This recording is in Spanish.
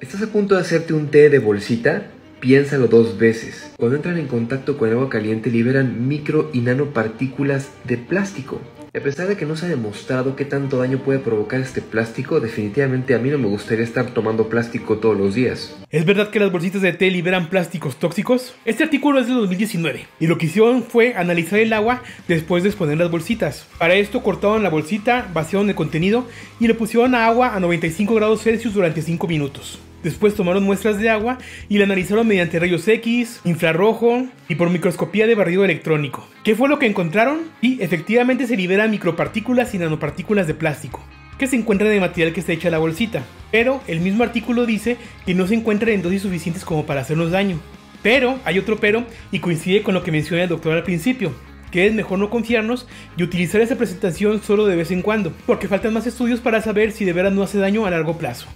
¿Estás a punto de hacerte un té de bolsita? Piénsalo dos veces. Cuando entran en contacto con agua caliente liberan micro y nanopartículas de plástico. A pesar de que no se ha demostrado qué tanto daño puede provocar este plástico, definitivamente a mí no me gustaría estar tomando plástico todos los días. ¿Es verdad que las bolsitas de té liberan plásticos tóxicos? Este artículo es de 2019 y lo que hicieron fue analizar el agua después de exponer las bolsitas. Para esto cortaron la bolsita, vaciaron el contenido y le pusieron agua a 95 grados Celsius durante 5 minutos. Después tomaron muestras de agua y la analizaron mediante rayos X, infrarrojo y por microscopía de barrido electrónico. ¿Qué fue lo que encontraron? Y efectivamente se liberan micropartículas y nanopartículas de plástico que se encuentran en el material que está hecha la bolsita. Pero el mismo artículo dice que no se encuentran en dosis suficientes como para hacernos daño. Pero hay otro pero y coincide con lo que menciona el doctor al principio, que es mejor no confiarnos y utilizar esa presentación solo de vez en cuando, porque faltan más estudios para saber si de veras no hace daño a largo plazo.